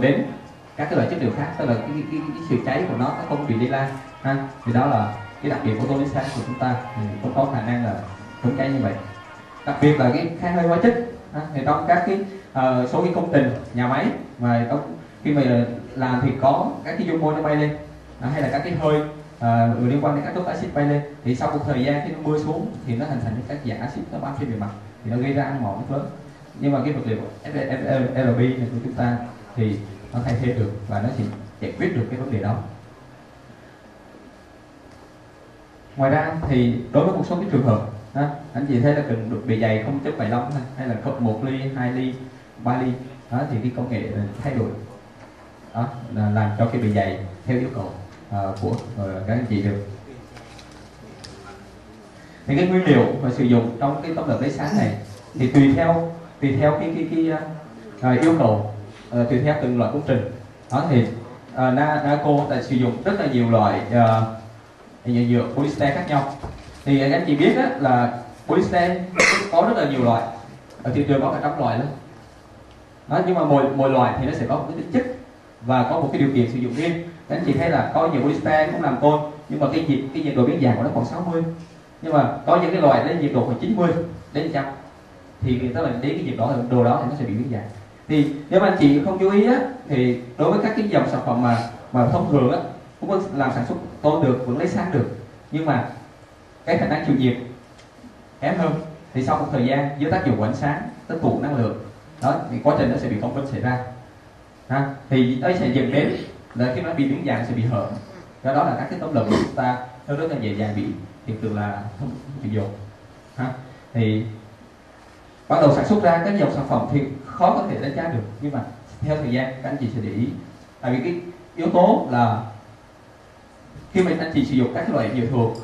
đến các cái loại chất liệu khác tức là cái, cái, cái, cái sự cháy của nó nó không bị lây lan ha? Thì đó là cái đặc điểm của tôn sáng của chúng ta. Thì cũng có khả năng là chống cháy như vậy. Đặc biệt là cái khai hơi hóa chất ha. thì trong các cái uh, số cái công trình nhà máy mà trong khi mà làm thì có các cái dung môi nó bay lên à, hay là các cái hơi uh, liên quan đến các thuốc axit bay lên. Thì sau một thời gian khi nó mưa xuống thì nó hình thành các dạng axit nó bám trên bề mặt thì nó gây ra ăn mòn rất lớn. Nhưng mà cái vật liệu FLB này của chúng ta thì nó thay thế được và nó chỉ giải quyết được cái vấn đề đó. Ngoài ra thì đối với một số cái trường hợp đó, anh chị thấy là cần được bề dày 0.75 thôi hay là cộng 1 ly 2 ly 3 ly đó thì cái công nghệ ờ, thay đổi đó là làm cho cái bề dày theo yêu cầu uh, của uh, các anh chị được. Thì cái nguyên liệu mà sử dụng trong cái tấm lợp lấy sáng này thì tùy theo tùy theo cái cái cái, cái uh, yêu cầu uh, tùy theo từng loại công trình. Đó thì uh, Na, Naco đã sử dụng rất là nhiều loại uh, nhựa polyester khác nhau. Thì anh chị biết đó là polyester có rất là nhiều loại. Ở thị trường có cả trăm loại luôn đó nhưng mà mỗi mỗi loại thì nó sẽ có một cái tính chất và có một cái điều kiện sử dụng riêng. Anh chị thấy là có nhiều polyester cũng làm tôn nhưng mà cái nhiệt cái nhiệt độ biến dạng của nó còn 60 nhưng mà có những cái loại đến nhiệt độ khoảng 90 đến trăm. Thì người ta là đến cái nhiệt độ đồ đó thì nó sẽ bị biến dạng thì nếu mà anh chị không chú ý á, thì đối với các cái dòng sản phẩm mà mà thông thường á, cũng có làm sản xuất tôn được, vẫn lấy sáng được. Nhưng mà cái khả năng chịu nhiệt kém hơn, thì sau một thời gian dưới tác dụng của ánh sáng, tích tụ năng lượng, đó, thì quá trình nó sẽ bị phong vân xảy ra. Ha, thì nó sẽ dẫn đến là khi nó bị biến dạng sẽ bị hở. Do đó là các cái tấm lực của chúng ta nó rất là dễ dàng bị hiện tượng là không chịu dồn. Ha, thì bắt đầu sản xuất ra các dòng sản phẩm thì khó có thể đánh giá được. Nhưng mà theo thời gian, các anh chị sẽ để ý. Tại vì cái yếu tố là khi mà anh chị sử dụng các loại nhựa thường,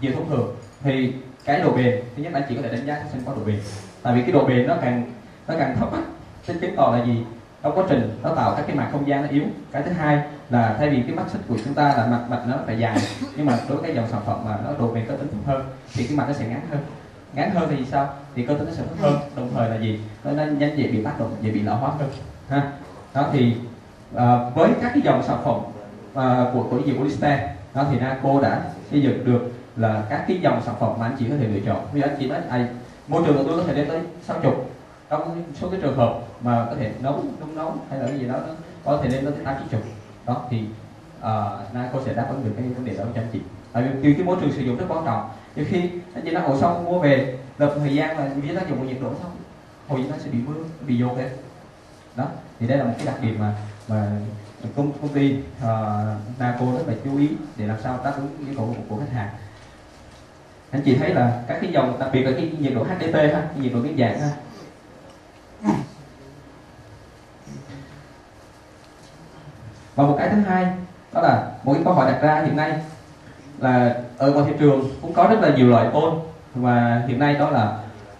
nhựa thông thường, thì cái độ bền, thứ nhất anh chị có thể đánh giá xem có độ bền. Tại vì cái độ bền nó càng nó càng thấp á tính chứng tỏ là gì? Trong quá trình nó tạo các cái mặt không gian nó yếu. Cái thứ hai là thay vì cái mắt xích của chúng ta là mặt mặt nó phải dài, nhưng mà đối với cái dòng sản phẩm mà nó độ bền có tính thấp hơn, thì cái mặt nó sẽ ngắn hơn ngắn hơn thì sao? Thì cơ tính nó sẽ thấp hơn. Đồng thời là gì? Nó, nó nhanh dễ bị tác động dễ bị lão hóa hơn. Ha. Đó thì à, với các cái dòng sản phẩm à, của của nhiều polyester đó thì Naco đã xây dựng được là các cái dòng sản phẩm mà anh chị có thể lựa chọn. Vì anh chị nói ai môi trường của tôi có thể lên tới 60 trong số cái trường hợp mà có thể nấu nung nấu hay là cái gì đó nó có thể lên tới tám chục. Đó thì uh, Naco sẽ đáp ứng được cái vấn đề đó cho anh chị. Tại vì cái môi trường sử dụng rất quan trọng nhiều khi anh chị nói hồi xong mua về lập thời gian là vì tác dụng của nhiệt độ xong hồi nó sẽ bị mưa bị vô đấy, đó thì đây là một cái đặc điểm mà mà công công ty uh, Naco rất là chú ý để làm sao đáp ứng yêu cầu của, của khách hàng. Anh chị thấy là các cái dòng đặc biệt là cái nhiệt độ HDT ha cái nhiệt độ biến dạng ha. Và một cái thứ hai đó là một cái câu hỏi đặt ra hiện nay là ở ngoài thị trường cũng có rất là nhiều loại tôn và hiện nay đó là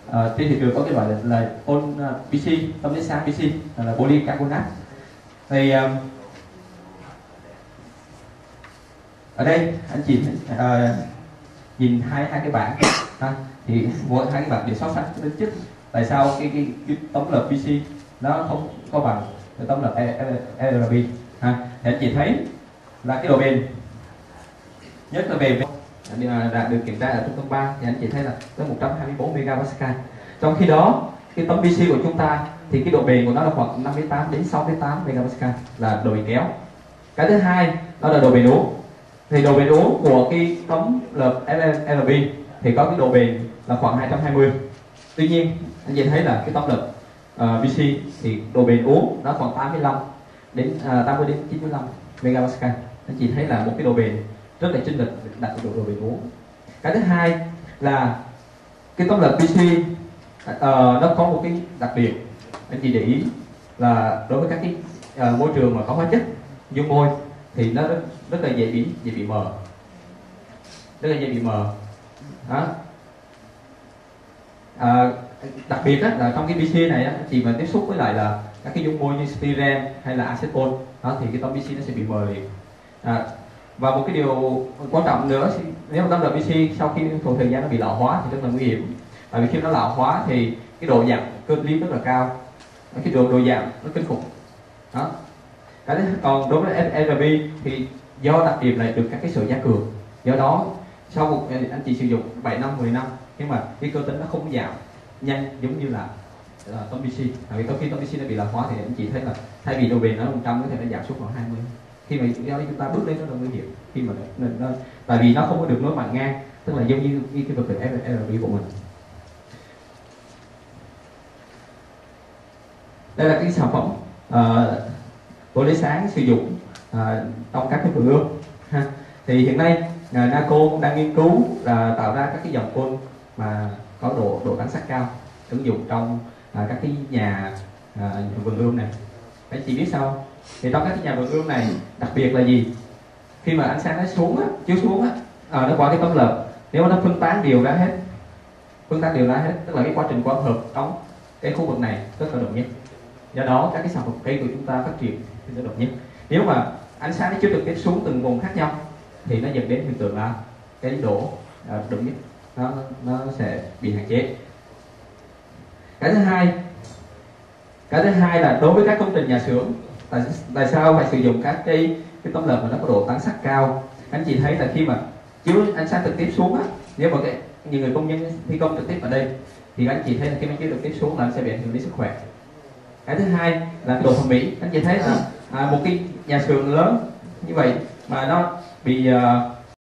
uh, trên thị trường có cái loại là, là tôn uh, PC tâm lý sáng PC là polycarbonate. Thì uh, ở đây anh chị uh, nhìn hai hai cái bảng ha. Thì mỗi hai cái bảng để so sánh cái tính chất tại sao cái, cái, cái tấm lợp PC nó không có bằng cái tấm lợp e, e, LRB ha. Thì anh chị thấy là cái độ bền nhất là về đã à, được kiểm tra ở trung tâm 3 thì anh chị thấy là tới 124 MPa. trong khi đó cái tấm PC của chúng ta thì cái độ bền của nó là khoảng 58 đến 68 MPa là độ bền kéo cái thứ hai đó là độ bền uống thì độ bền uống của cái tấm LB thì có cái độ bền là khoảng 220 tuy nhiên anh chị thấy là cái tấm lợp à, uh, PC thì độ bền uống nó khoảng 85 đến à, uh, 80 đến 95 MPa. anh chị thấy là một cái độ bền rất là chênh lệch đặt độ độ về uống. Cái thứ hai là cái tấm lợp PC uh, ờ, nó có một cái đặc biệt anh chị để ý là đối với các cái uh, môi trường mà có hóa chất dung môi thì nó rất, rất là dễ bị dễ bị mờ. Rất là dễ bị mờ. Đó. À, đặc biệt á, là trong cái PC này á, chị mà tiếp xúc với lại là các cái dung môi như styrene hay là acetone đó thì cái tông PC nó sẽ bị mờ liền. À, và một cái điều quan trọng nữa, nếu mà tấm sau khi thuộc thời gian nó bị lão hóa thì rất là nguy hiểm. Bởi vì khi nó lão hóa thì cái độ giảm cơ lý rất là cao. Cái độ độ giảm nó kinh khủng. Đó. Cái còn đối với srb thì do đặc điểm này được các cái sự giá cường. Do đó, sau một anh chị sử dụng 7 năm 10 năm, nhưng mà cái cơ tính nó không giảm nhanh giống như là là Tom BC tại vì có khi Tom BC nó bị lão hóa thì anh chị thấy là thay vì độ bền nó 100 có thể nó giảm xuống khoảng 20 khi mà do chúng ta bước lên nó là nguy hiểm khi mà nên nó, tại vì nó không có được nối mạnh ngang tức là giống như, như cái vật thể FRB của mình. Đây là cái sản phẩm uh, của lấy sáng sử dụng uh, trong các cái vườn ươm ha. Thì hiện nay uh, Naco cũng đang nghiên cứu là tạo ra các cái dòng côn mà có độ độ tán sắc cao ứng dụng trong uh, các cái nhà uh, vườn ươm này. Anh chị biết sao thì trong các cái nhà vườn ươm này đặc biệt là gì? Khi mà ánh sáng nó xuống á chiếu xuống á à, nó qua cái tấm lợp. Nếu mà nó phân tán đều ra hết phân tán đều ra hết tức là cái quá trình quang hợp trong cái khu vực này rất là đồng nhất. Do đó các cái sản phẩm cây của chúng ta phát triển thì nó đồng nhất. Nếu mà ánh sáng nó chưa trực tiếp xuống từng vùng khác nhau thì nó dẫn đến hiện tượng là cái đổ à, đồng nhất nó nó sẽ bị hạn chế. Cái thứ hai cái thứ hai là đối với các công trình nhà xưởng tại, tại sao phải sử dụng các cái cái tấm lợp mà nó có độ tán sắc cao? Anh chị thấy là khi mà chiếu ánh sáng trực tiếp xuống á nếu mà cái nhiều người công nhân thi công trực tiếp ở đây thì anh chị thấy là khi mà chiếu trực tiếp xuống là anh sẽ bị ảnh hưởng đến sức khỏe. Cái thứ hai là độ thẩm mỹ. Anh chị thấy là à, một cái nhà xưởng lớn như vậy mà nó bị uh,